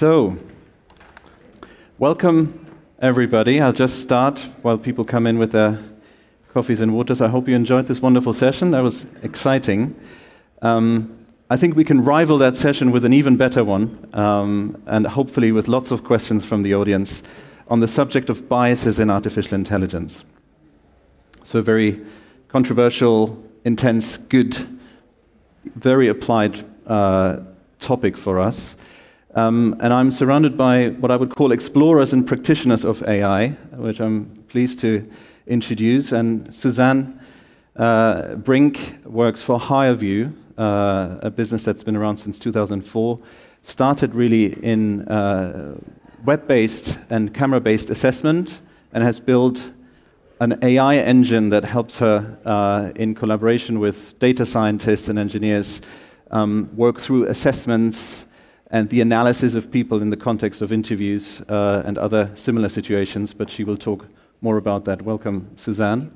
So, welcome everybody. I'll just start while people come in with their coffees and waters. I hope you enjoyed this wonderful session. That was exciting. Um, I think we can rival that session with an even better one, um, and hopefully with lots of questions from the audience on the subject of biases in artificial intelligence. So, a very controversial, intense, good, very applied uh, topic for us. Um, and I'm surrounded by what I would call explorers and practitioners of AI, which I'm pleased to introduce. And Suzanne uh, Brinke works for HireVue, uh, a business that's been around since 2004, started really in uh, web based and camera based assessment and has built an AI engine that helps her, uh, in collaboration with data scientists and engineers, um, work through assessments and the analysis of people in the context of interviews uh, and other similar situations. But she will talk more about that. Welcome, Suzanne.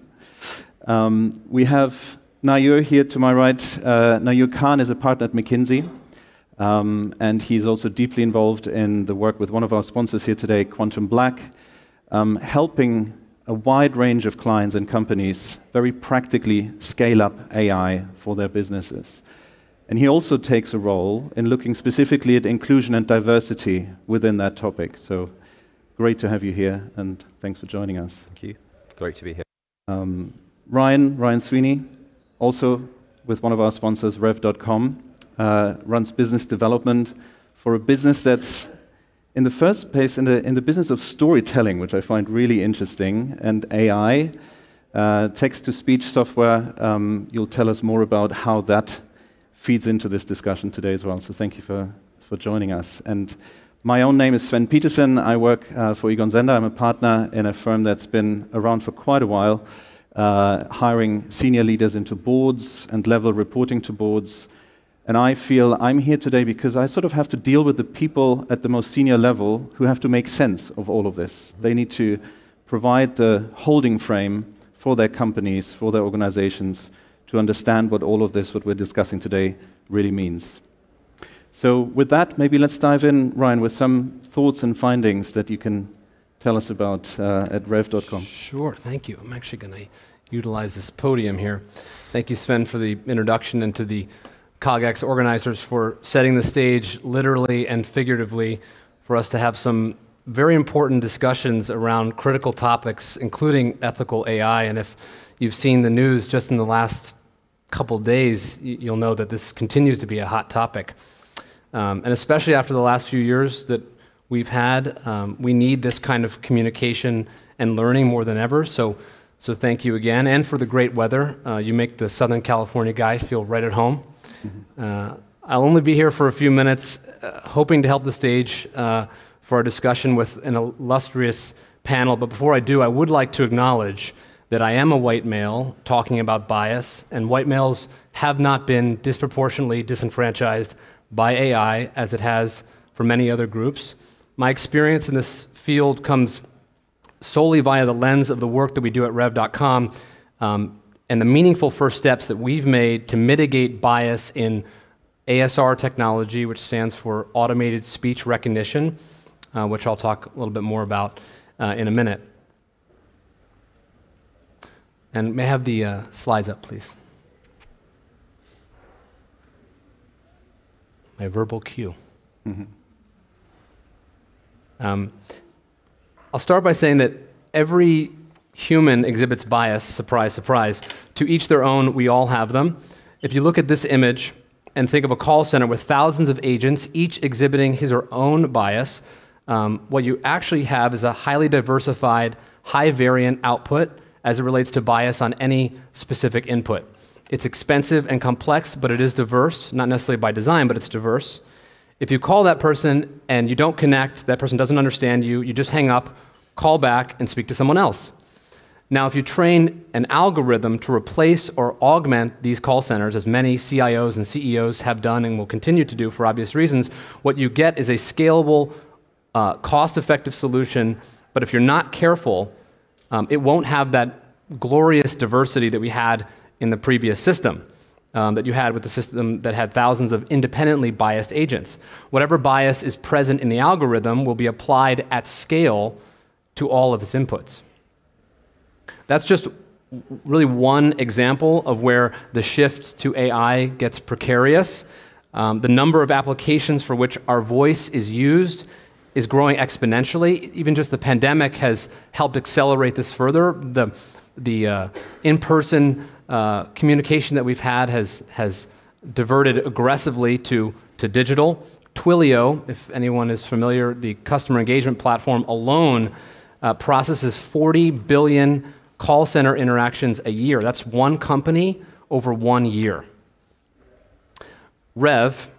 Um, we have Nayur here to my right. Uh, Nayur Khan is a partner at McKinsey, um, and he's also deeply involved in the work with one of our sponsors here today, QuantumBlack, um, helping a wide range of clients and companies very practically scale up AI for their businesses. And he also takes a role in looking specifically at inclusion and diversity within that topic. So great to have you here, and thanks for joining us. Thank you. Great to be here. Um, Ryan, Ryan Sweeney, also with one of our sponsors, Rev.com, uh, runs business development for a business that's in the first place in the, in the business of storytelling, which I find really interesting, and AI, uh, text to speech software. Um, you'll tell us more about how that feeds into this discussion today as well. So thank you for, for joining us. And my own name is Sven Petersen. I work uh, for Egon Zehnder. I'm a partner in a firm that's been around for quite a while uh, hiring senior leaders into boards and level reporting to boards. And I feel I'm here today because I sort of have to deal with the people at the most senior level who have to make sense of all of this. They need to provide the holding frame for their companies, for their organizations, to understand what all of this, what we're discussing today, really means. So, with that, maybe let's dive in, Ryan, with some thoughts and findings that you can tell us about uh, at rev.com. Sure, thank you. I'm actually going to utilize this podium here. Thank you, Sven, for the introduction and to the CogX organizers for setting the stage literally and figuratively for us to have some very important discussions around critical topics, including ethical AI. And if you've seen the news just in the last couple days, you'll know that this continues to be a hot topic. Um, and especially after the last few years that we've had. Um, we need this kind of communication and learning more than ever. So, so thank you again, and for the great weather. Uh, you make the Southern California guy feel right at home. Uh, I'll only be here for a few minutes, uh, hoping to help the stage uh, for our discussion with an illustrious panel. But before I do, I would like to acknowledge that I am a white male talking about bias, and white males have not been disproportionately disenfranchised by AI as it has for many other groups. My experience in this field comes solely via the lens of the work that we do at rev.com um, and the meaningful first steps that we've made to mitigate bias in ASR technology, which stands for Automated Speech Recognition, uh, which I'll talk a little bit more about uh, in a minute. And may I have the uh, slides up, please? My verbal cue. Mm-hmm. Um, I'll start by saying that every human exhibits bias, surprise, surprise. To each their own, we all have them. If you look at this image and think of a call center with thousands of agents, each exhibiting his or own bias, um, what you actually have is a highly diversified, high variant output as it relates to bias on any specific input. It's expensive and complex, but it is diverse, not necessarily by design, but it's diverse. If you call that person and you don't connect, that person doesn't understand you, you just hang up, call back, and speak to someone else. Now, if you train an algorithm to replace or augment these call centers, as many CIOs and CEOs have done and will continue to do for obvious reasons, what you get is a scalable, uh, cost effective solution. But if you're not careful, um, it won't have that glorious diversity that we had in the previous system. um, that you had with the system that had thousands of independently biased agents. Whatever bias is present in the algorithm will be applied at scale to all of its inputs. That's just really one example of where the shift to AI gets precarious. Um, the number of applications for which our voice is used is growing exponentially. Even just the pandemic has helped accelerate this further. The, the uh, in person uh, communication that we've had has, has diverted aggressively to, to digital. Twilio, if anyone is familiar, the customer engagement platform alone uh, processes 40 billion call center interactions a year. That's one company over one year. Rev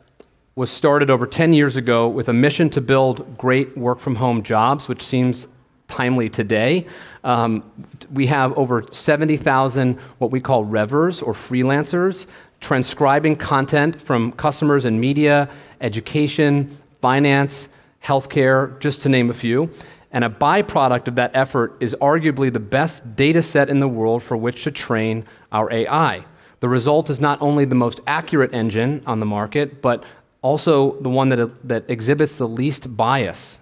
was started over 10 years ago with a mission to build great work from home jobs, which seems timely today. Um, we have over 70,000 what we call revers or freelancers transcribing content from customers in media, education, finance, healthcare, just to name a few. And a byproduct of that effort is arguably the best data set in the world for which to train our AI. The result is not only the most accurate engine on the market, but also the one that, that exhibits the least bias.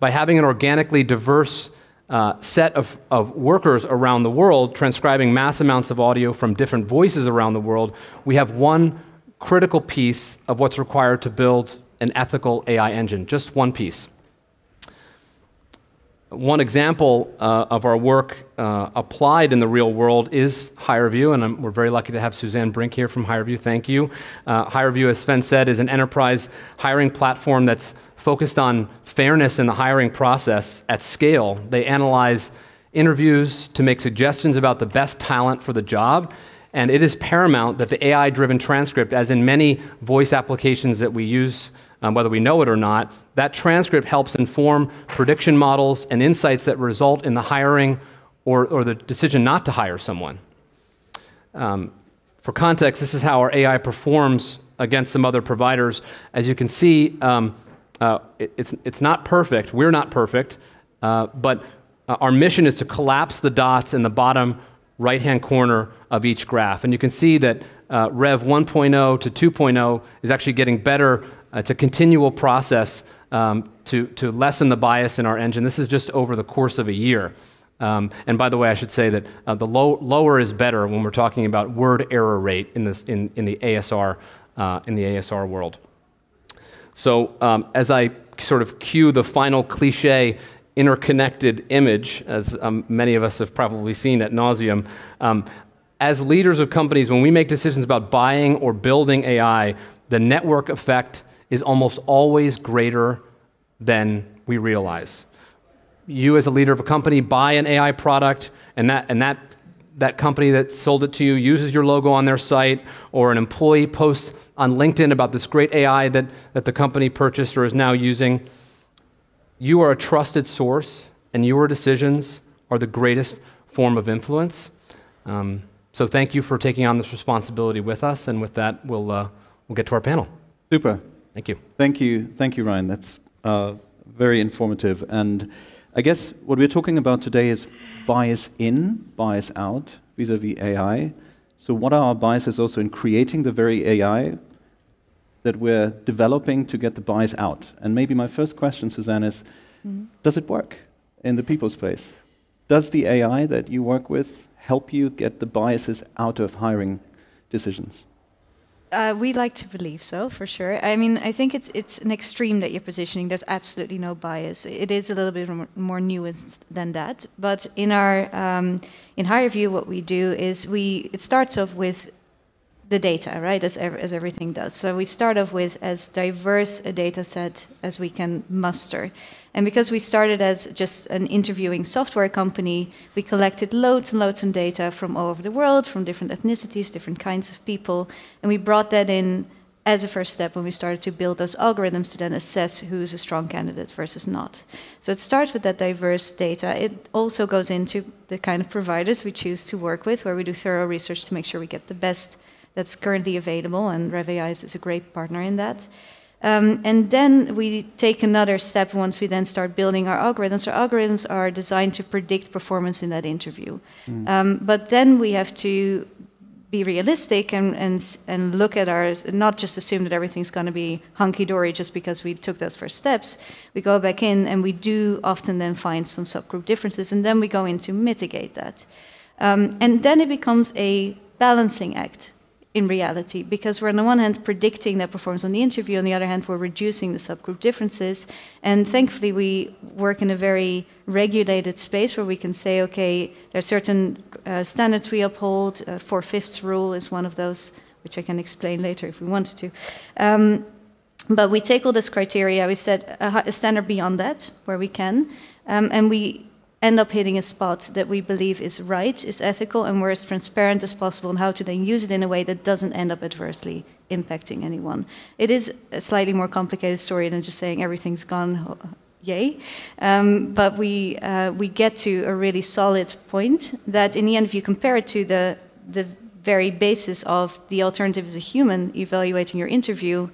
By having an organically diverse uh, set of, of workers around the world transcribing mass amounts of audio from different voices around the world, we have one critical piece of what's required to build an ethical AI engine, just one piece. One example uh, of our work uh, applied in the real world is HireVue, and I'm, we're very lucky to have Suzanne Brinke here from HireVue. Thank you. Uh, as Sven said, is an enterprise hiring platform that's focused on fairness in the hiring process at scale. They analyze interviews to make suggestions about the best talent for the job. And it is paramount that the AI driven transcript, as in many voice applications that we use um, whether we know it or not. That transcript helps inform prediction models and insights that result in the hiring or, or the decision not to hire someone. Um, for context, this is how our AI performs against some other providers. As you can see, um, uh, it, it's, it's not perfect. We're not perfect. Uh, but uh, our mission is to collapse the dots in the bottom right hand corner of each graph. And you can see that uh, Rev 1.0 to 2.0 is actually getting better it's a continual process um, to, to lessen the bias in our engine. This is just over the course of a year. Um, and by the way, I should say that uh, the low, lower is better when we're talking about word error rate in, this, in, in, the, ASR, uh, in the ASR world. So um, as I sort of cue the final cliche interconnected image, as um, many of us have probably seen at nauseum, um, as leaders of companies, when we make decisions about buying or building AI, the network effect is almost always greater than we realize. You, as a leader of a company, buy an AI product, and that, and that, that company that sold it to you uses your logo on their site, or an employee posts on LinkedIn about this great AI that, that the company purchased or is now using. You are a trusted source, and your decisions are the greatest form of influence. Um, so, thank you for taking on this responsibility with us, and with that, we'll, uh, we'll get to our panel. Super. Thank you. Thank you. Thank you, Ryan. That's uh, very informative. And I guess what we're talking about today is bias in, bias out vis a vis AI. So, what are our biases also in creating the very AI that we're developing to get the bias out? And maybe my first question, Suzanne, is mm-hmm. does it work in the people space? Does the AI that you work with help you get the biases out of hiring decisions? Uh, we like to believe so, for sure. I mean, I think it's it's an extreme that you're positioning. There's absolutely no bias. It is a little bit more nuanced than that. But in our um, in view, what we do is we it starts off with the data, right, as ev as everything does. So we start off with as diverse a data set as we can muster. And because we started as just an interviewing software company, we collected loads and loads of data from all over the world, from different ethnicities, different kinds of people, and we brought that in as a first step when we started to build those algorithms to then assess who's a strong candidate versus not. So it starts with that diverse data. It also goes into the kind of providers we choose to work with, where we do thorough research to make sure we get the best that's currently available, and RevAI is a great partner in that. Um, and then we take another step once we then start building our algorithms. Our algorithms are designed to predict performance in that interview. Mm. Um, but then we have to be realistic and, and, and look at ours, not just assume that everything's going to be hunky dory just because we took those first steps. We go back in and we do often then find some subgroup differences, and then we go in to mitigate that. Um, and then it becomes a balancing act in reality because we're on the one hand predicting that performance on the interview on the other hand we're reducing the subgroup differences. And thankfully we work in a very regulated space where we can say okay there are certain uh, standards we uphold. Uh, four fifths rule is one of those which i can explain later if we wanted to. Um, but we take all this criteria. We set a, a standard beyond that where we can. Um, and we end up hitting a spot that we believe is right, is ethical, and we're as transparent as possible on how to then use it in a way that doesn't end up adversely impacting anyone. It is a slightly more complicated story than just saying everything's gone, yay. Um, but we, uh, we get to a really solid point that, in the end, if you compare it to the, the very basis of the alternative as a human evaluating your interview,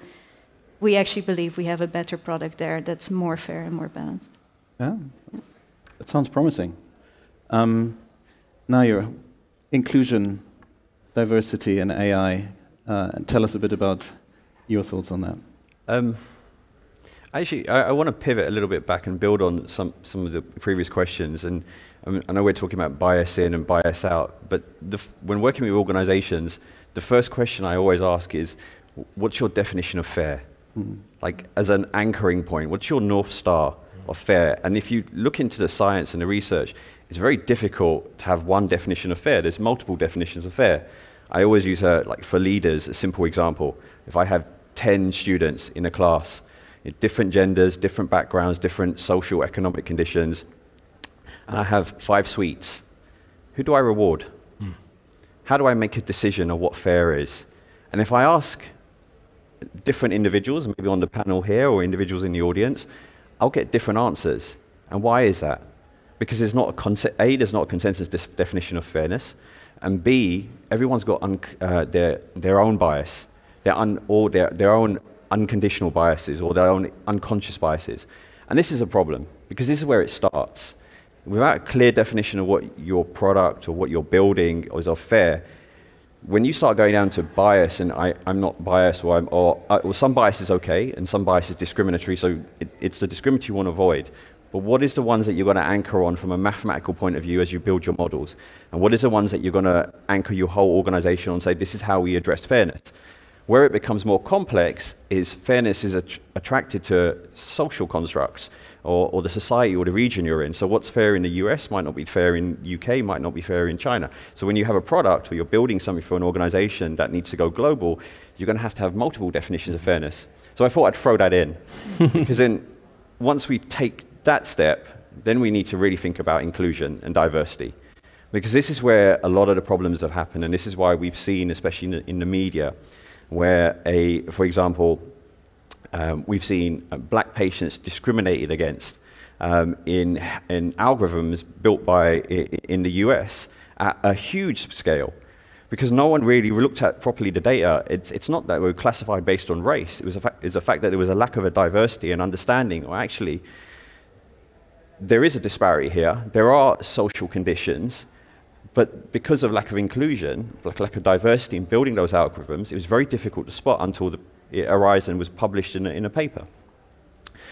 we actually believe we have a better product there that's more fair and more balanced. Yeah. That sounds promising. Um, now, your inclusion, diversity, and AI. Uh, tell us a bit about your thoughts on that. Um, actually, I, I want to pivot a little bit back and build on some, some of the previous questions. And um, I know we're talking about bias in and bias out, but when working with organizations, the first question I always ask is, what's your definition of fair? Mm. Like, as an anchoring point, what's your North Star? Of fair. And if you look into the science and the research, it's very difficult to have one definition of fair. There's multiple definitions of fair. I always use, a, like for leaders, a simple example. If I have 10 students in a class, different genders, different backgrounds, different social economic conditions, and I have five suites, who do I reward? Hmm. How do I make a decision of what fair is? And if I ask different individuals, maybe on the panel here or individuals in the audience, I'll get different answers. And why is that? Because there's not a A, there's not a consensus definition of fairness, and B, everyone's got uh, their, their own bias, their, un, or their, their own unconditional biases or their own unconscious biases. And this is a problem, because this is where it starts. Without a clear definition of what your product or what you're building is of fair, when you start going down to bias, and I, am not biased, or, I'm, or uh, some bias is okay, and some bias is discriminatory, so it, it's the discriminatory you want to avoid. But what is the ones that you're going to anchor on from a mathematical point of view as you build your models? And what is the ones that you're going to anchor your whole organization on, say, this is how we address fairness? Where it becomes more complex is fairness is att attracted to social constructs or, or, the society or the region you're in. So what's fair in the US might not be fair in UK, might not be fair in China. So when you have a product or you're building something for an organization that needs to go global, you're going to have to have multiple definitions of fairness. So I thought I'd throw that in. because then once we take that step, then we need to really think about inclusion and diversity. Because this is where a lot of the problems have happened, and this is why we've seen, especially in the, in the media, where a, for example, um, we've seen uh, black patients discriminated against um, in, in algorithms built by in the US at a huge scale because no one really looked at properly the data. It's, it's not that we were classified based on race. It was a fact, it's a fact that there was a lack of a diversity and understanding, or actually, there is a disparity here. There are social conditions but because of lack of inclusion, like lack of diversity in building those algorithms, it was very difficult to spot until the, it arose and was published in a, in a paper.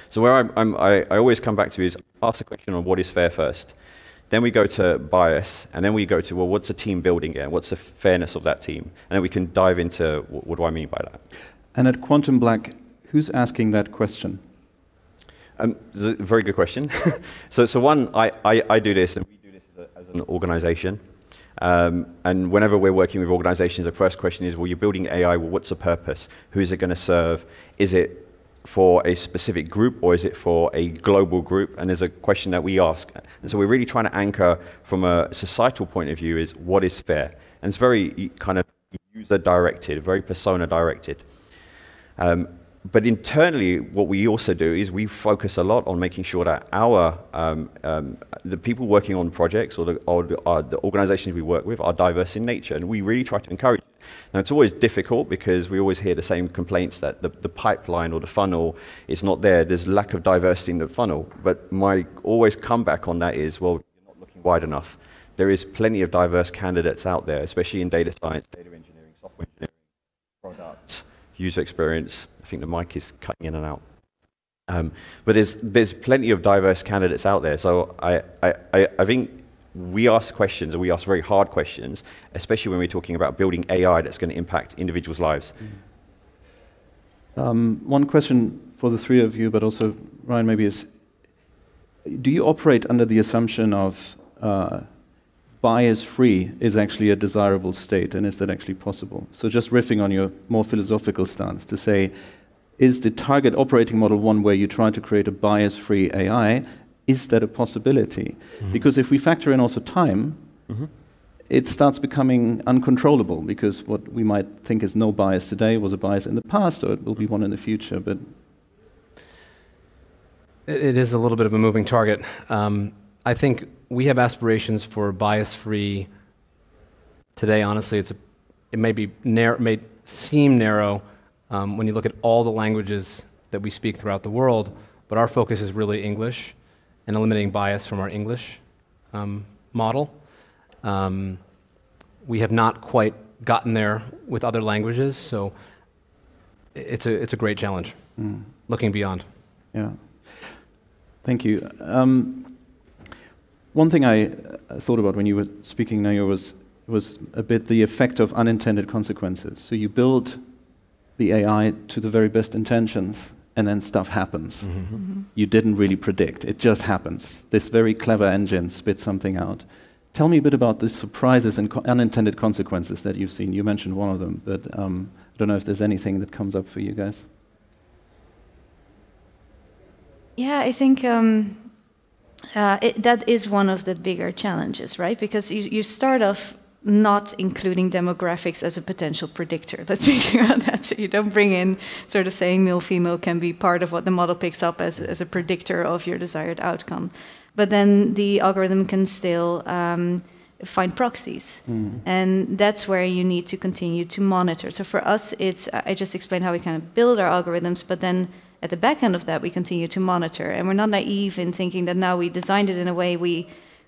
So where I'm, I'm, I, I always come back to is ask the question on what is fair first. Then we go to bias, and then we go to, well, what's a team building here? What's the fairness of that team? And then we can dive into what, what do I mean by that. And at QuantumBlack, who's asking that question? Um, a very good question. so, so one, I, I, I do this, and we do this as, an organization. Um, and whenever we're working with organizations, the first question is, well, you're building AI, well, what's the purpose? Who is it going to serve? Is it for a specific group or is it for a global group? And there's a question that we ask. And so we're really trying to anchor from a societal point of view is what is fair? And it's very kind of user directed, very persona directed. Um, but internally, what we also do is we focus a lot on making sure that our um, um, the people working on projects or the, or the, uh, organizations we work with are diverse in nature, and we really try to encourage. Now, it's always difficult because we always hear the same complaints that the, the pipeline or the funnel is not there. There's lack of diversity in the funnel. But my always comeback on that is, well, you're not looking wide enough. there is plenty of diverse candidates out there, especially in data science, data engineering, software engineering, product, user experience. I think the mic is cutting in and out. Um, but there's, there's plenty of diverse candidates out there. So I, I, I think we ask questions, and we ask very hard questions, especially when we're talking about building AI that's going to impact individuals' lives. Um, one question for the three of you, but also Ryan, maybe is: Do you operate under the assumption of uh, bias-free is actually a desirable state, and is that actually possible? So, just riffing on your more philosophical stance to say, is the target operating model one where you try to create a bias-free AI? Is that a possibility? Mm-hmm. Because if we factor in also time, mm-hmm. it starts becoming uncontrollable because what we might think is no bias today was a bias in the past, or it will be one in the future. But it is a little bit of a moving target. Um, I think we have aspirations for bias-free. Today, honestly, it's a, it may be narrow, may seem narrow um, when you look at all the languages that we speak throughout the world, but our focus is really English and eliminating bias from our English um, model. Um, we have not quite gotten there with other languages, so it's a, it's a great challenge, mm. looking beyond. Yeah. Thank you. Um, one thing I thought about when you were speaking, Nayur, was, was a bit the effect of unintended consequences. So you build the AI to the very best intentions, and then stuff happens. Mm-hmm. Mm-hmm. You didn't really predict, it just happens. This very clever engine spits something out. Tell me a bit about the surprises and co- unintended consequences that you've seen. You mentioned one of them, but um, I don't know if there's anything that comes up for you guys. Yeah, I think um, uh, it, that is one of the bigger challenges, right? Because you, you start off not including demographics as a potential predictor. Let's be clear on that. So you don't bring in sort of saying male female can be part of what the model picks up as, as a predictor of your desired outcome. But then the algorithm can still um, find proxies. Mm. And that's where you need to continue to monitor. So for us, it's I just explained how we kind of build our algorithms, but then at the back end of that, we continue to monitor. And we're not naive in thinking that now we designed it in a way we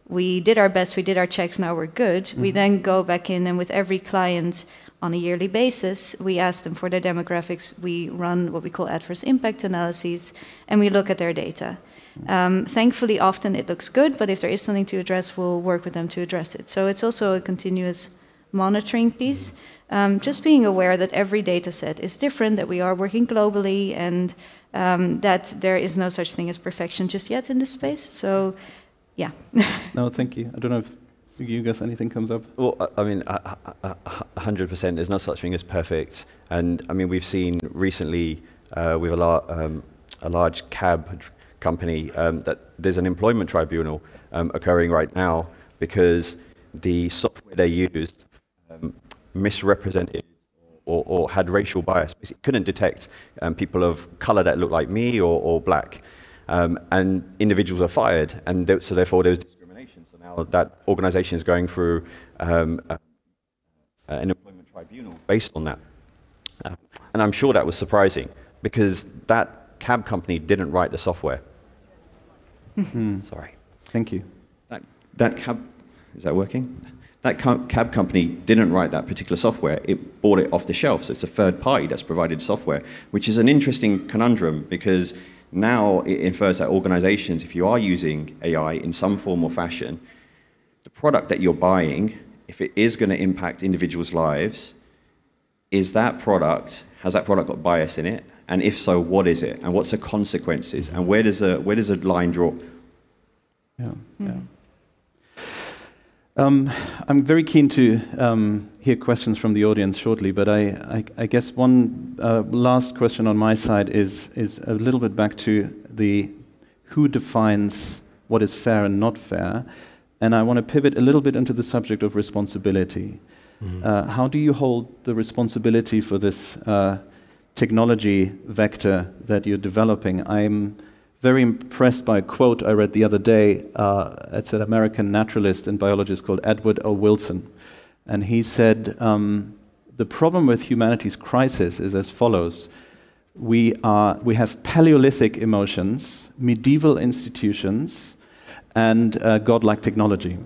we did our best, we did our checks, now we're good. Mm-hmm. We then go back in and with every client on a yearly basis, we ask them for their demographics. We run what we call adverse impact analyses and we look at their data. Mm-hmm. Um, thankfully, often it looks good, but if there is something to address, we'll work with them to address it. So it's also a continuous monitoring piece. Um, just being aware that every data set is different, that we are working globally, and um, that there is no such thing as perfection just yet in this space. So yeah. no, thank you. I don't know if you guys anything comes up. Well, I mean, hundred percent. There's no such thing as perfect, and I mean, we've seen recently uh, with a, lar- um, a large cab company um, that there's an employment tribunal um, occurring right now because the software they used misrepresented or, or, had racial bias. It couldn't detect um, people of color that looked like me or, or black. Um, and individuals are fired, and th- so therefore there was discrimination. So now that organization is going through um, a, an employment tribunal based on that. Uh, and I'm sure that was surprising because that cab company didn't write the software. Mm-hmm. Sorry. Thank you. That, that cab, is that working? That cab company didn't write that particular software. It bought it off the shelf. So it's a third party that's provided software, which is an interesting conundrum because now it infers that organizations, if you are using AI in some form or fashion, the product that you're buying, if it is going to impact individuals' lives, is that product, has that product got bias in it? And if so, what is it? And what's the consequences? And where does a, where does a line draw? Yeah, yeah. Mm. Um, I'm very keen to um, hear questions from the audience shortly, but I, I, I guess one uh, last question on my side is, is a little bit back to the who defines what is fair and not fair. And I want to pivot a little bit into the subject of responsibility. Mm-hmm. Uh, how do you hold the responsibility for this uh, technology vector that you're developing? I'm very impressed by a quote I read the other day. Uh, it's an American naturalist and biologist called Edward O. Wilson. And he said, um, The problem with humanity's crisis is as follows we, are, we have Paleolithic emotions, medieval institutions, and uh, godlike technology.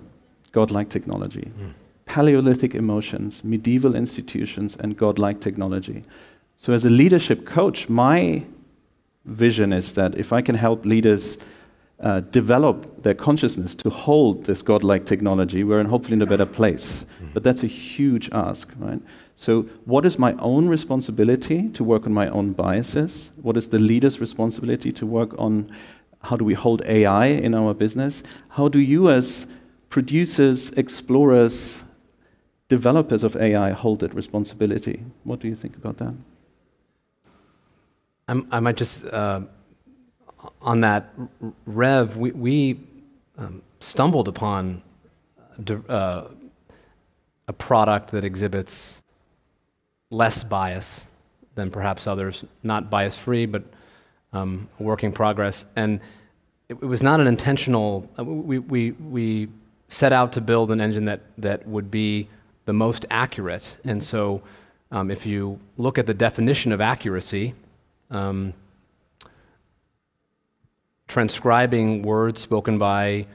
godlike technology. Mm. Paleolithic emotions, medieval institutions, and godlike technology. So, as a leadership coach, my vision is that if I can help leaders uh, develop their consciousness to hold this godlike technology, we're in hopefully in a better place. Mm. But that's a huge ask, right? So, what is my own responsibility to work on my own biases? What is the leader's responsibility to work on how do we hold AI in our business? How do you, as producers, explorers, developers of AI, hold that responsibility? What do you think about that? I'm, i might just, uh, on that, Rev, we, we um, stumbled upon uh, a product that exhibits less bias than perhaps others, not bias free, but um, a work in progress. And it, it was not an intentional, uh, we, we, we set out to build an engine that, that would be the most accurate. And so um, if you look at the definition of accuracy, um, transcribing words spoken by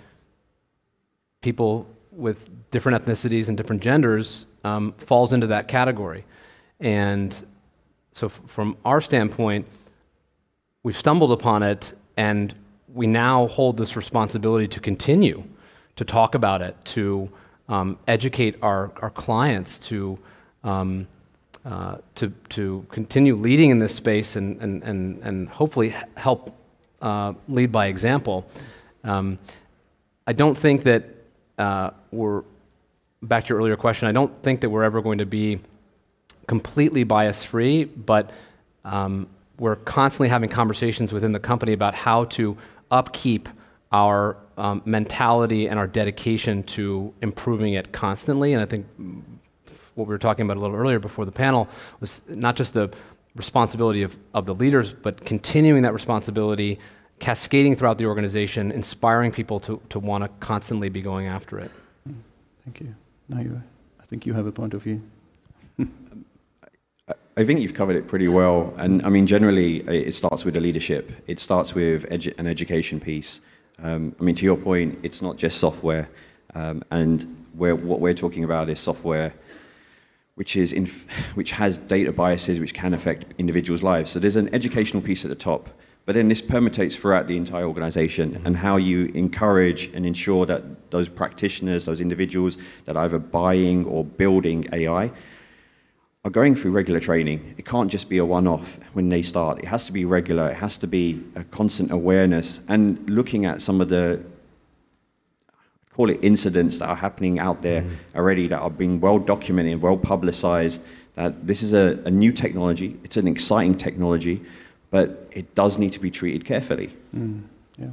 people with different ethnicities and different genders um, falls into that category. And so, from our standpoint, we've stumbled upon it, and we now hold this responsibility to continue to talk about it, to um, educate our, our clients, to um, uh, to, to continue leading in this space and, and, and, and hopefully help uh, lead by example. Um, I don't think that uh, we're, back to your earlier question, I don't think that we're ever going to be completely bias free, but um, we're constantly having conversations within the company about how to upkeep our um, mentality and our dedication to improving it constantly. And I think what we were talking about a little earlier before the panel was not just the responsibility of, of the leaders, but continuing that responsibility, cascading throughout the organization, inspiring people to, to want to constantly be going after it. Thank you. Now you, I think you have a point of view. I think you've covered it pretty well. And I mean, generally, it starts with the leadership. It starts with edu- an education piece. Um, I mean, to your point, it's not just software. Um, and we're, what we're talking about is software which, is inf- which has data biases which can affect individuals' lives. So there's an educational piece at the top, but then this permutates throughout the entire organization mm-hmm. and how you encourage and ensure that those practitioners, those individuals that are either buying or building AI, are going through regular training. It can't just be a one off when they start. It has to be regular, it has to be a constant awareness and looking at some of the call it incidents that are happening out there mm. already that are being well documented, well publicized. That this is a, a, new technology, it's an exciting technology, but it does need to be treated carefully. Mm. Yeah,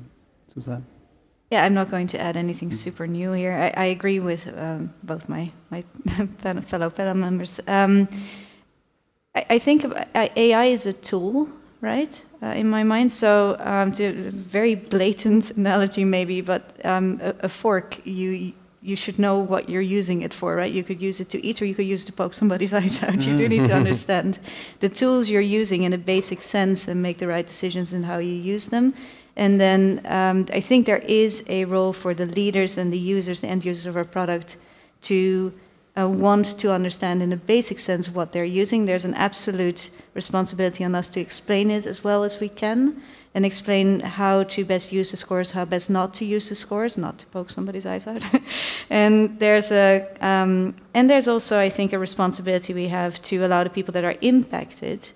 Suzanne. Yeah, I'm not going to add anything mm. super new here. I, I agree with um, both my, my fellow panel members. Um, I, I, think AI is a tool, right? uh, in my mind. So, um, to very blatant analogy, maybe, but um, a, a, fork, you you should know what you're using it for, right? You could use it to eat, or you could use it to poke somebody's eyes out. You do need to mm. understand the tools you're using in a basic sense and make the right decisions in how you use them. And then um, I think there is a role for the leaders and the users, the end users of our product, to uh, want to understand in a basic sense what they're using. There's an absolute responsibility on us to explain it as well as we can and explain how to best use the scores, how best not to use the scores, not to poke somebody's eyes out. and there's a um, and there's also, I think, a responsibility we have to allow the people that are impacted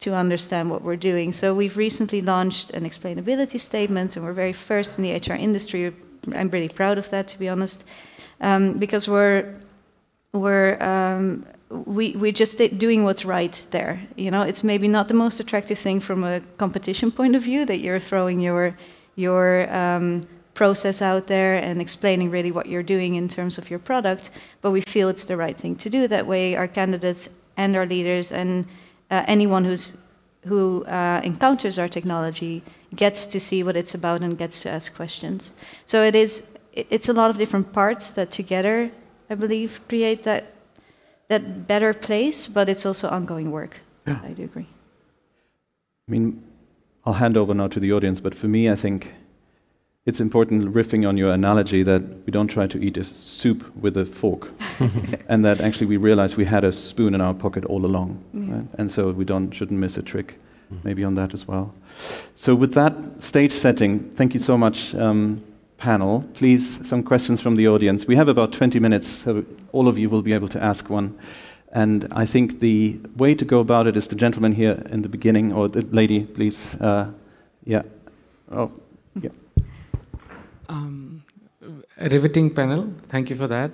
to understand what we're doing. So we've recently launched an explainability statement, and we're very first in the HR industry. I'm really proud of that, to be honest, um, because we're we're um, we we're just doing what's right there. You know, it's maybe not the most attractive thing from a competition point of view that you're throwing your your um, process out there and explaining really what you're doing in terms of your product. But we feel it's the right thing to do. That way, our candidates and our leaders and uh, anyone who's who uh, encounters our technology gets to see what it's about and gets to ask questions. So it is. It's a lot of different parts that together I believe, create that that better place, but it's also ongoing work. Yeah. I do agree. I mean, I'll hand over now to the audience, but for me, I think it's important, riffing on your analogy, that we don't try to eat a soup with a fork, and that actually we realize we had a spoon in our pocket all along, Yeah. right? and so we don't shouldn't miss a trick, maybe on that as well. So with that stage setting, thank you so much, um, panel. Please, some questions from the audience. We have about 20 minutes, so all of you will be able to ask one. And I think the way to go about it is the gentleman here in the beginning, or the lady, please. Uh, yeah. Oh, yeah. Um, riveting panel. Thank you for that.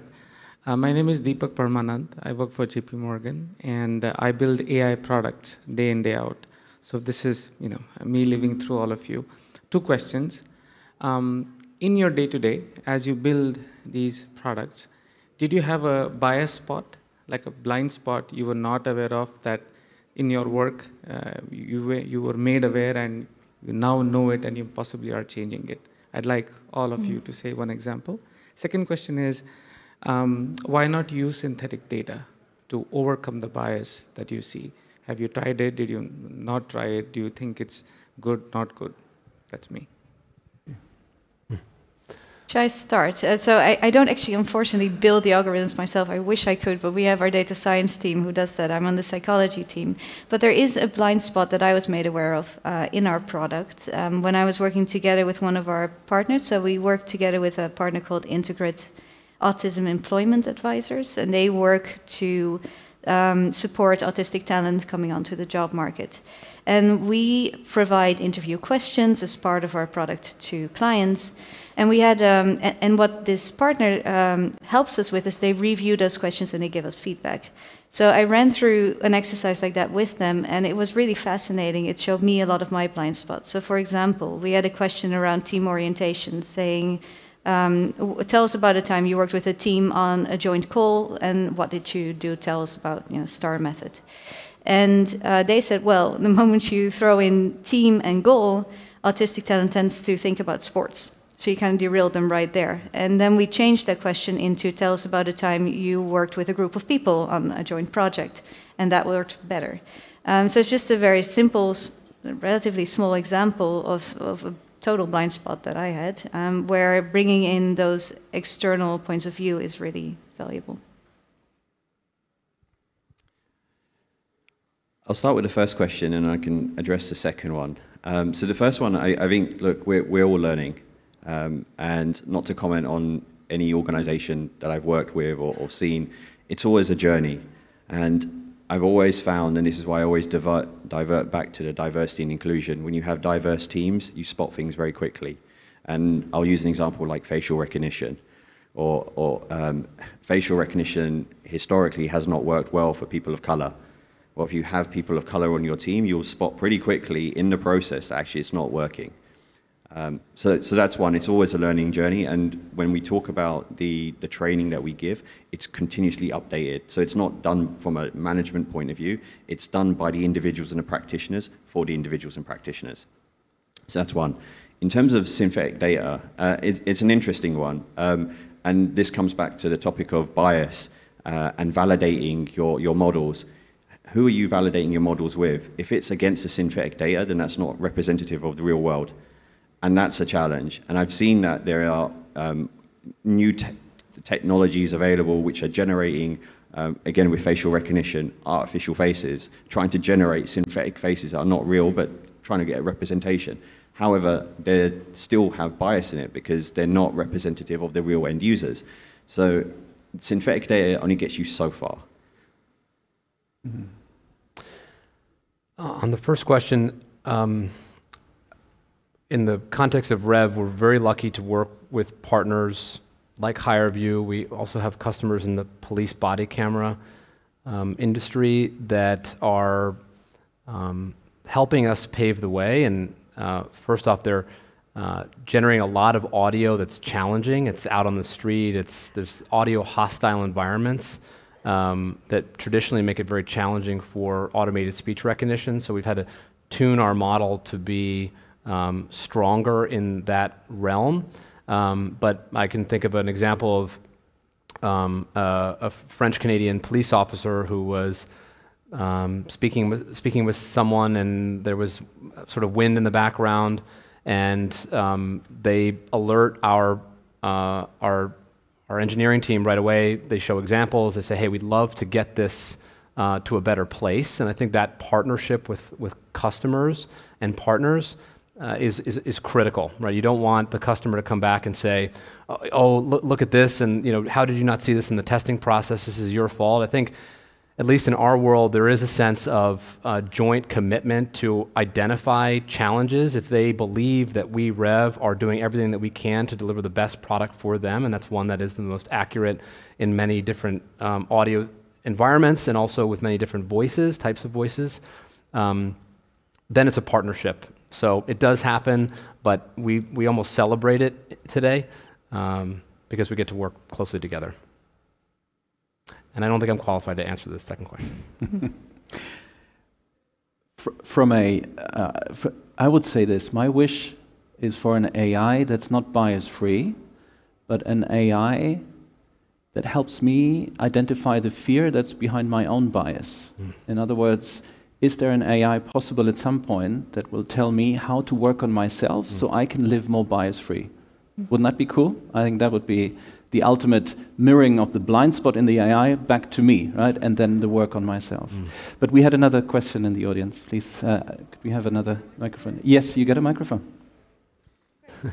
Uh, my name is Deepak Parmanand. I work for JP Morgan, and uh, I build AI products day in day out. So this is, you know, me living through all of you. Two questions. Um, in your day to day, as you build these products, did you have a bias spot, like a blind spot you were not aware of that in your work uh, you were, you were made aware and you now know it and you possibly are changing it? I'd like all of you to say one example. Second question is, um, why not use synthetic data to overcome the bias that you see? Have you tried it? Did you not try it? Do you think it's good, not good? That's me. Shall I start? Uh, so I, I don't actually, unfortunately, build the algorithms myself. I wish I could, but we have our data science team who does that. I'm on the psychology team. But there is a blind spot that I was made aware of uh, in our product um, when I was working together with one of our partners. So we worked together with a partner called Integrate Autism Employment Advisors, and they work to um, support autistic talent coming onto the job market. And we provide interview questions as part of our product to clients. And we had, um, and, what this partner um, helps us with is they review those questions and they give us feedback. So I ran through an exercise like that with them, and it was really fascinating. It showed me a lot of my blind spots. So, for example, we had a question around team orientation, saying, um, tell us about a time you worked with a team on a joint call, and what did you do? Tell us about you know STAR method. And uh, they said, well, the moment you throw in team and goal, autistic talent tends to think about sports. So you kind of derailed them right there. And then we changed that question into tell us about a time you worked with a group of people on a joint project, and that worked better. Um, so it's just a very simple, relatively small example of, of a total blind spot that I had, um, where bringing in those external points of view is really valuable. I'll start with the first question and I can address the second one. Um, so the first one, I, I think, look, we're, we're all learning. Um, and not to comment on any organization that I've worked with or, or seen, it's always a journey. And I've always found, and this is why I always divert, divert back to the diversity and inclusion, when you have diverse teams, you spot things very quickly. And I'll use an example like facial recognition. Or, or um, facial recognition historically has not worked well for people of color. Well, if you have people of color on your team, you'll spot pretty quickly in the process that actually it's not working. Um, so, so that's one. It's always a learning journey, and when we talk about the the training that we give, it's continuously updated. So it's not done from a management point of view. It's done by the individuals and the practitioners for the individuals and practitioners. So that's one. In terms of synthetic data, uh, it, it's an interesting one, um, and this comes back to the topic of bias uh, and validating your your models. Who are you validating your models with? If it's against the synthetic data, then that's not representative of the real world and that's a challenge. And I've seen that there are um, new te- technologies available which are generating, um, again with facial recognition, artificial faces, trying to generate synthetic faces that are not real, but trying to get a representation. However, they still have bias in it because they're not representative of the real end users. So synthetic data only gets you so far. Uh, on the first question, um, in the context of Rev, we're very lucky to work with partners like HireVue. We also have customers in the police body camera um, industry that are um, helping us pave the way. And uh, first off, they're uh, generating a lot of audio that's challenging. It's out on the street. It's there's audio hostile environments um, that traditionally make it very challenging for automated speech recognition. So we've had to tune our model to be um, stronger in that realm. Um, but I can think of an example of um, a French Canadian police officer who was um, speaking with speaking with someone, and there was sort of wind in the background, and um, they alert our, uh, our, our engineering team right away. They show examples. They say, hey, we'd love to get this uh, to a better place. And I think that partnership with, with customers and partners uh, is, is, is, critical, right? You don't want the customer to come back and say, oh, oh look, look, at this, and you know, how did you not see this in the testing process? This is your fault. I think at least in our world, there is a sense of uh, joint commitment to identify challenges if they believe that we, Rev, are doing everything that we can to deliver the best product for them, and that's one that is the most accurate in many different um, audio environments and also with many different voices, types of voices, um, then it's a partnership. So it does happen, but we, we almost celebrate it today um, because we get to work closely together. And I don't think I'm qualified to answer this second question. From a, uh, I would say this my wish is for an AI that's not bias free, but an AI that helps me identify the fear that's behind my own bias. Mm. In other words, is there an AI possible at some point that will tell me how to work on myself mm. so I can live more bias free? Mm. Wouldn't that be cool? I think that would be the ultimate mirroring of the blind spot in the AI back to me, right? And then the work on myself. Mm. But we had another question in the audience. Please, uh, could we have another microphone? Yes, you get a microphone.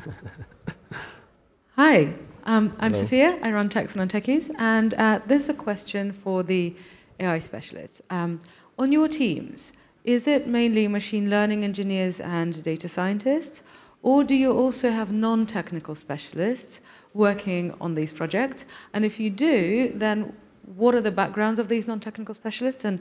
Hi, um, I'm Hello. Sophia. I run Tech for Non-Techies, and uh, this is a question for the AI specialists. Um, on your teams, is it mainly machine learning engineers and data scientists, or do you also have non-technical specialists working on these projects? And if you do, then what are the backgrounds of these non-technical specialists and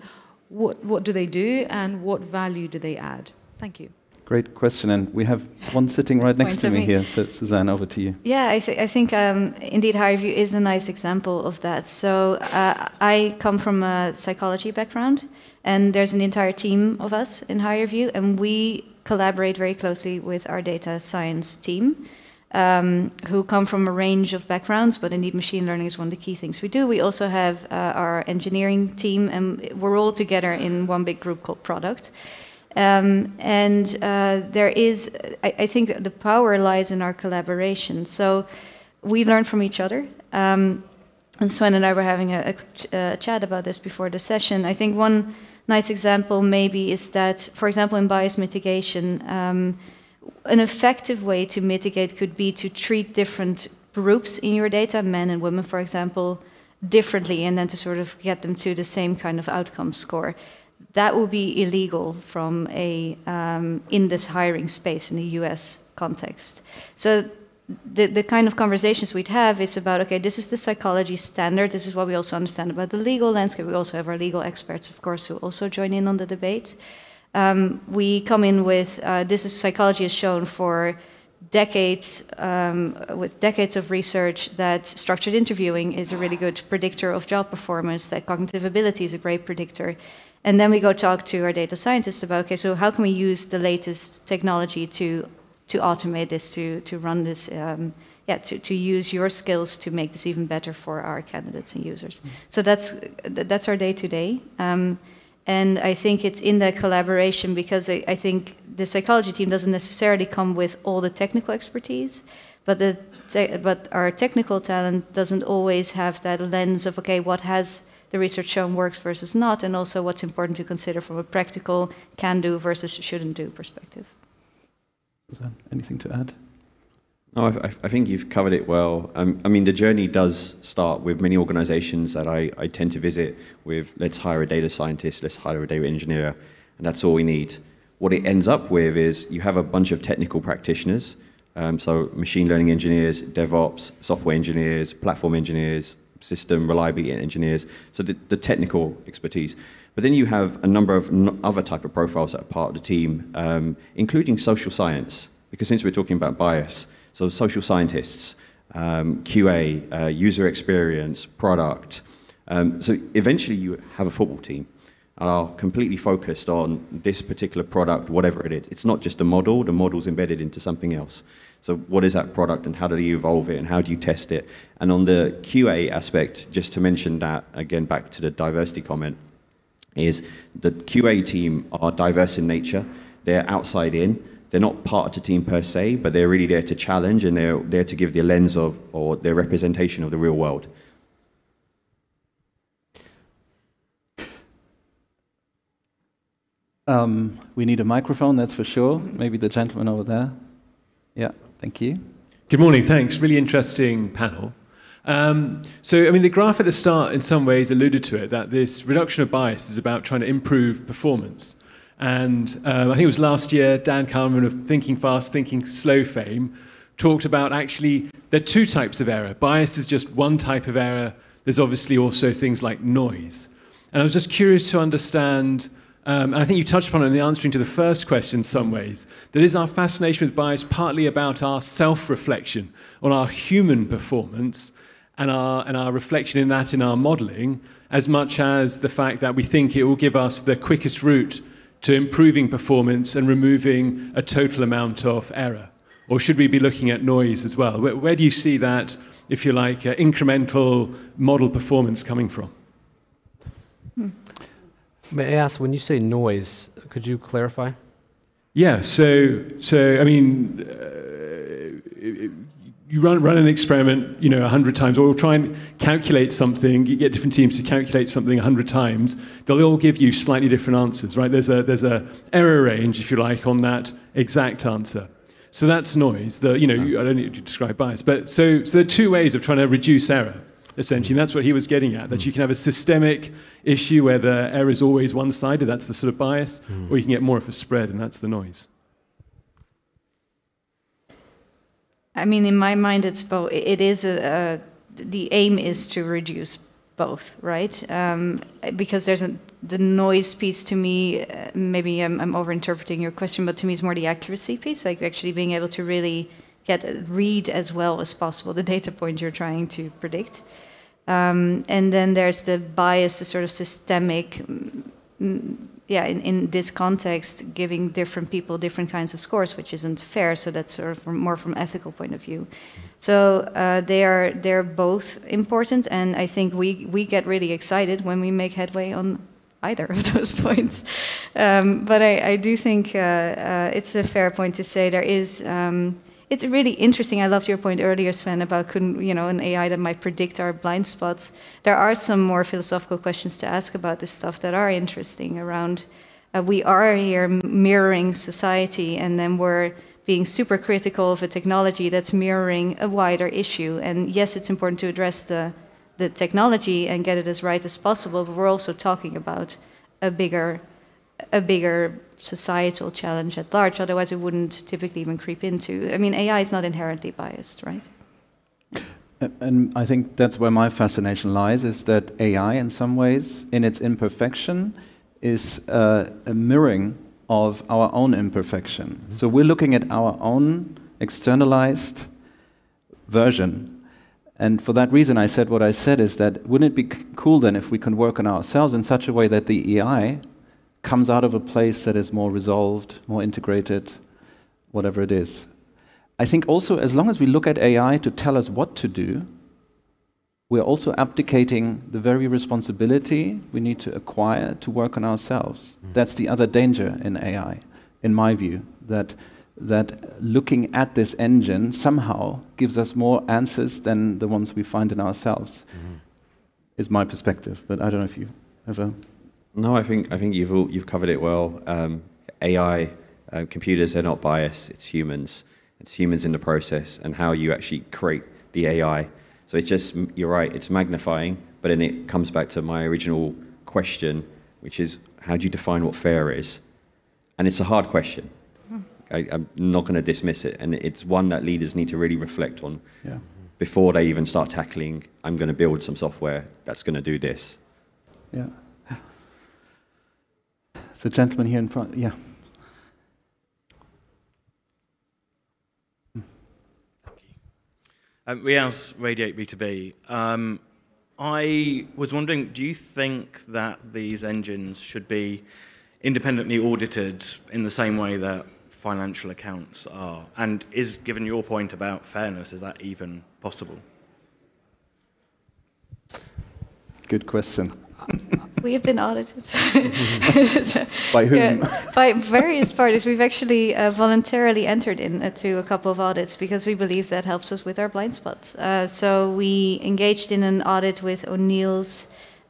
what, what do they do and what value do they add? Thank you. Great question, and we have one sitting right next to me, me, here. So, Suzanne, over to you. Yeah, I, th I think um, indeed HireVue is a nice example of that. So uh, I come from a psychology background, and there's an entire team of us in HireVue, and we collaborate very closely with our data science team um, who come from a range of backgrounds, but indeed machine learning is one of the key things we do. We also have uh, our engineering team, and we're all together in one big group called product. Um, and uh, there is, I, I, think the power lies in our collaboration. So we learn from each other. Um, and Sven and I were having a, a, a, chat about this before the session. I think one nice example maybe is that, for example, in bias mitigation, um, an effective way to mitigate could be to treat different groups in your data, men and women, for example, differently, and then to sort of get them to the same kind of outcome score. That would be illegal from a um, in this hiring space in the U.S. context. So the, the kind of conversations we'd have is about okay, this is the psychology standard. This is what we also understand about the legal landscape. We also have our legal experts, of course, who also join in on the debate. Um, we come in with uh, this is psychology has shown for decades um, with decades of research that structured interviewing is a really good predictor of job performance that cognitive ability is a great predictor and then we go talk to our data scientists about okay so how can we use the latest technology to to automate this to to run this um, yeah to, to use your skills to make this even better for our candidates and users mm -hmm. so that's that's our day to day um, and I think it's in that collaboration because I, I, think the psychology team doesn't necessarily come with all the technical expertise, but the but our technical talent doesn't always have that lens of okay, what has the research shown works versus not, and also what's important to consider from a practical can do versus shouldn't do perspective. Anything to add? No, I, I, think you've covered it well. Um, I mean, the journey does start with many organizations that I, I tend to visit with let's hire a data scientist, let's hire a data engineer, and that's all we need. What it ends up with is you have a bunch of technical practitioners, um, so machine learning engineers, DevOps, software engineers, platform engineers, system reliability engineers, so the, the technical expertise. But then you have a number of other type of profiles that are part of the team, um, including social science, because since we're talking about bias, so social scientists, um, QA, uh, user experience, product. Um, so eventually you have a football team and are completely focused on this particular product, whatever it is. It's not just a model, the model's embedded into something else. So what is that product and how do you evolve it and how do you test it? And on the QA aspect, just to mention that, again, back to the diversity comment, is the QA team are diverse in nature. They're outside in. they're not part of the team per se, but they're really there to challenge and they're there to give the lens of or their representation of the real world. Um, we need a microphone, that's for sure. Maybe the gentleman over there. Yeah, thank you. Good morning, thanks. Really interesting panel. Um, so, I mean, the graph at the start, in some ways, alluded to it that this reduction of bias is about trying to improve performance. And um, I think it was last year, Dan Kahneman of Thinking Fast, Thinking Slow fame talked about actually there are two types of error. Bias is just one type of error. There's obviously also things like noise. And I was just curious to understand um, and I think you touched upon it in the answering to the first question in some ways. That is our fascination with bias partly about our self reflection on our human performance and our, and our reflection in that in our modeling, as much as the fact that we think it will give us the quickest route to improving performance and removing a total amount of error? Or should we be looking at noise as well? Where, where do you see that, if you like, uh, incremental model performance coming from? Hmm. May I ask, when you say noise, could you clarify? Yeah, so, so I mean, uh, you run, run an experiment, you know, 100 times, or try and calculate something, you get different teams to calculate something 100 times, they'll all give you slightly different answers, right? There's a, there's a error range, if you like, on that exact answer. So that's noise. The, you know, I don't need to describe bias, but so, so there are two ways of trying to reduce error essentially. And that's what he was getting at, that you can have a systemic issue where the error is always one-sided, that's the sort of bias, mm. or you can get more of a spread, and that's the noise. I mean, in my mind, it's both. It is a, a the aim is to reduce both, right? Um, because there's a, the noise piece to me. Uh, maybe I'm, I'm overinterpreting your question, but to me, it's more the accuracy piece, like actually being able to really get read as well as possible the data point you're trying to predict. Um, and then there's the bias, the sort of systemic, mm, mm, yeah, in, in this context, giving different people different kinds of scores, which isn't fair. So that's sort of from, more from ethical point of view. So uh, they are they're both important, and I think we we get really excited when we make headway on either of those points. Um, but I, I, do think uh, uh, it's a fair point to say there is. Um, it's really interesting. I loved your point earlier, Sven, about couldn't you know an AI that might predict our blind spots. There are some more philosophical questions to ask about this stuff that are interesting around. Uh, we are here mirroring society, and then we're being super critical of a technology that's mirroring a wider issue. And yes, it's important to address the the technology and get it as right as possible, but we're also talking about a bigger a bigger societal challenge at large. Otherwise, it wouldn't typically even creep into. I mean, AI is not inherently biased, right? And I think that's where my fascination lies: is that AI, in some ways, in its imperfection, is uh, a mirroring of our own imperfection. Mm -hmm. So we're looking at our own externalized version. And for that reason, I said what I said is that wouldn't it be cool then if we can work on ourselves in such a way that the AI comes out of a place that is more resolved, more integrated, whatever it is. I think also, as long as we look at AI to tell us what to do, we're also abdicating the very responsibility we need to acquire to work on ourselves. Mm. That's the other danger in AI, in my view, that, that looking at this engine somehow gives us more answers than the ones we find in ourselves, mm. is my perspective. But I don't know if you a. No, I think I think you've all, you've covered it well. Um, AI, uh, computers are not biased. It's humans. It's humans in the process and how you actually create the AI. So it's just you're right. It's magnifying, but then it comes back to my original question, which is how do you define what fair is? And it's a hard question. I, am not going to dismiss it, and it's one that leaders need to really reflect on yeah. before they even start tackling. I'm going to build some software that's going to do this. Yeah. The gentleman here in front, yeah. Um, Riaz, Radiate B2B. Um, I was wondering, do you think that these engines should be independently audited in the same way that financial accounts are? And is, given your point about fairness, is that even possible? Good question. We have been audited. by whom? Yeah, by various parties. We've actually uh, voluntarily entered into a couple of audits because we believe that helps us with our blind spots. Uh, so we engaged in an audit with O'Neil's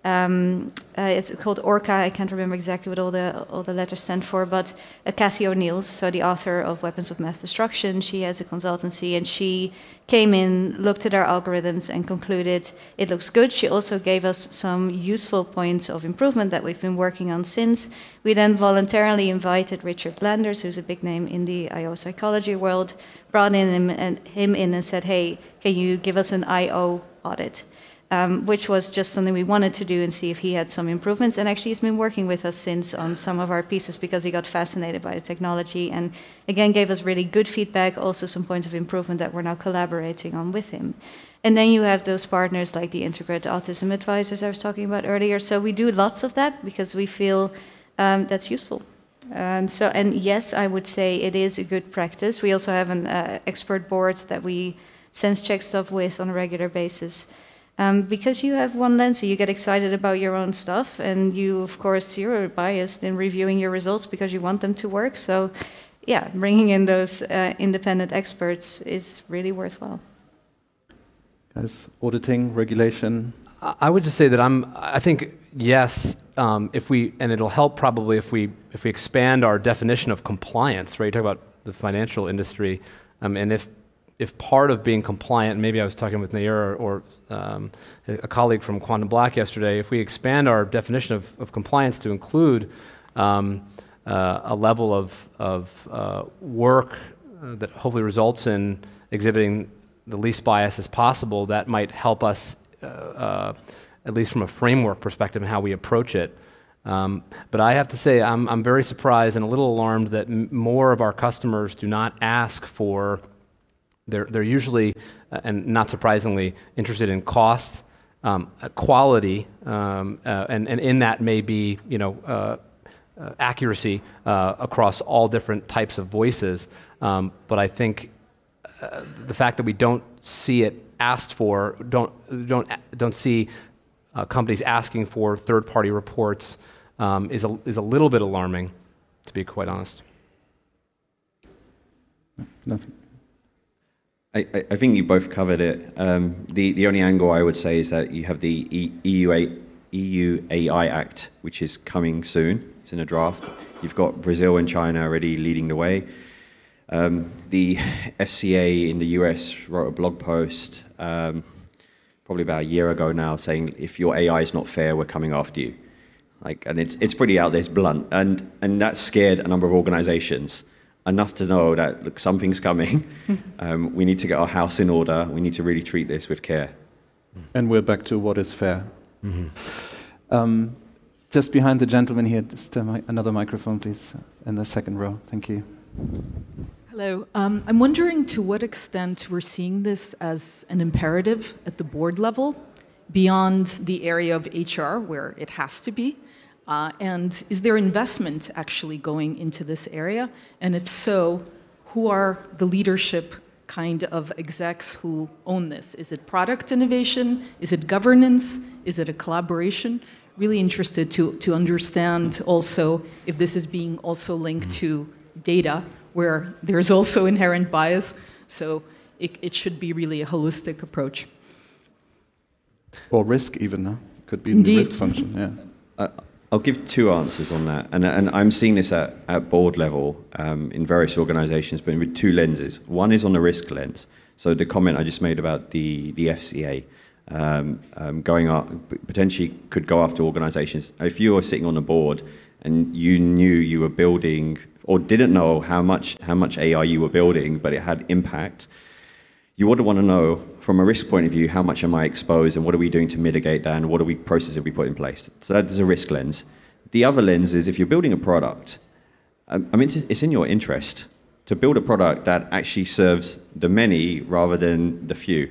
um, uh, it's called ORCAA. I can't remember exactly what all the all the letters stand for, but uh, Cathy O'Neil's, so the author of Weapons of Mass Destruction, she has a consultancy, and she came in, looked at our algorithms, and concluded it looks good. She also gave us some useful points of improvement that we've been working on since. We then voluntarily invited Richard Landers, who's a big name in the IO psychology world, brought in him, and, him in and said, "Hey, can you give us an IO audit?" Um, which was just something we wanted to do and see if he had some improvements. And actually, he's been working with us since on some of our pieces because he got fascinated by the technology and again gave us really good feedback, also some points of improvement that we're now collaborating on with him. And then you have those partners like the Integrated Autism Advisors I was talking about earlier. So we do lots of that because we feel um, that's useful. And so, and yes, I would say it is a good practice. We also have an uh, expert board that we sense check stuff with on a regular basis. Um, because you have one lens, so you get excited about your own stuff, and you, of course, you're biased in reviewing your results because you want them to work. So, yeah, bringing in those uh, independent experts is really worthwhile. Guys, auditing, regulation. I would just say that I'm. I think yes, um, if we and it'll help probably if we if we expand our definition of compliance. Right, you talk about the financial industry, um, and if if part of being compliant, maybe I was talking with Nayur or, or um, a colleague from QuantumBlack yesterday, if we expand our definition of, of compliance to include um, uh, a level of, of uh, work uh, that hopefully results in exhibiting the least bias as possible, that might help us, uh, uh, at least from a framework perspective, in how we approach it. Um, but I have to say, I'm, I'm very surprised and a little alarmed that more of our customers do not ask for they're, they're usually, uh, and not surprisingly, interested in cost, um, uh, quality, um, uh, and, and in that may be, you know, uh, uh accuracy across all different types of voices. Um, but I think the fact that we don't see it asked for, don't, don't, don't see companies asking for third-party reports um, is, a, is a little bit alarming, to be quite honest. Nothing. I, I think you both covered it. Um, the, the only angle I would say is that you have the EU, AI Act, which is coming soon. It's in a draft. You've got Brazil and China already leading the way. Um, the FCA in the US wrote a blog post um, probably about a year ago now saying if your AI is not fair, we're coming after you. Like, and it's, it's pretty out there, it's blunt. And, and that scared a number of organizations enough to know that look, something's coming. um, we need to get our house in order. We need to really treat this with care. And we're back to what is fair. Mm-hmm. Um, just behind the gentleman here, just mi- another microphone, please, in the second row. Thank you. Hello. Um, I'm wondering to what extent we're seeing this as an imperative at the board level, beyond the area of HR where it has to be, uh, and is there investment actually going into this area? And if so, who are the leadership kind of execs who own this? Is it product innovation? Is it governance? Is it a collaboration? Really interested to, to understand also if this is being also linked to data, where there's also inherent bias. So it, it should be really a holistic approach. Or risk, even, no? Could be the risk function, yeah. I'll give two answers on that. And, and I'm seeing this at, at board level um, in various organizations, but with two lenses. One is on the risk lens. So the comment I just made about the, the FCA um, um, going up, potentially could go after organizations. If you were sitting on a board and you knew you were building or didn't know how much, how much AI you were building, but it had impact, you would want to know from a risk point of view, how much am I exposed and what are we doing to mitigate that and what are we processes we put in place? So that is a risk lens. The other lens is if you're building a product, um, I mean, it's in your interest to build a product that actually serves the many rather than the few.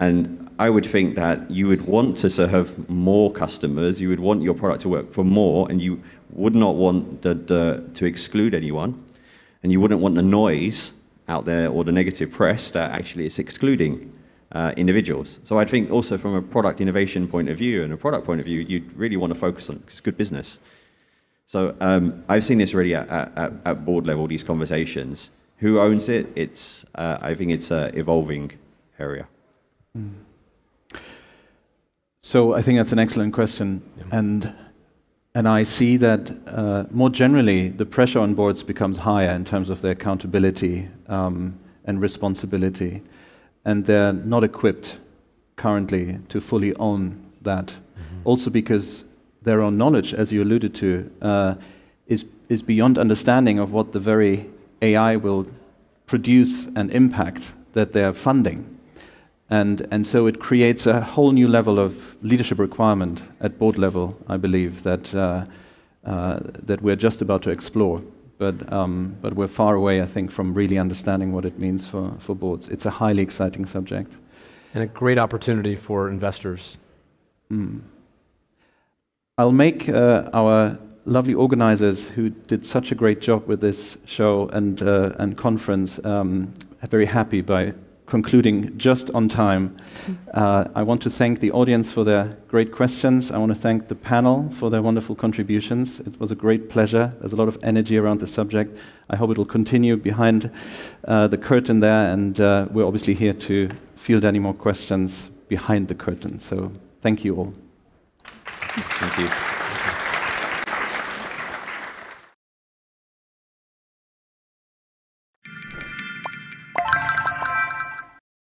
And I would think that you would want to serve more customers, you would want your product to work for more, and you would not want the, the, to exclude anyone, and you wouldn't want the noise out there or the negative press that actually it's excluding uh, individuals. So I think also from a product innovation point of view and a product point of view, you really want to focus on good business. So um, I've seen this already at, at, at, board level, these conversations. Who owns it? It's, uh, I think it's an evolving area. Mm. So I think that's an excellent question. Yeah. And and I see that uh, more generally, the pressure on boards becomes higher in terms of their accountability um, and responsibility. And they're not equipped currently to fully own that. Mm-hmm. Also, because their own knowledge, as you alluded to, uh, is, is beyond understanding of what the very AI will produce and impact that they're funding. And, and so it creates a whole new level of leadership requirement at board level, I believe, that, uh, uh, that we're just about to explore. But, um, but we're far away, I think, from really understanding what it means for, for boards. It's a highly exciting subject. And a great opportunity for investors. Mm. I'll make uh, our lovely organizers who did such a great job with this show and, uh, and conference um, very happy by concluding just on time. Uh, I want to thank the audience for their great questions. I want to thank the panel for their wonderful contributions. It was a great pleasure. There's a lot of energy around the subject. I hope it will continue behind uh, the curtain there, and uh, we're obviously here to field any more questions behind the curtain. So thank you all. Thank you.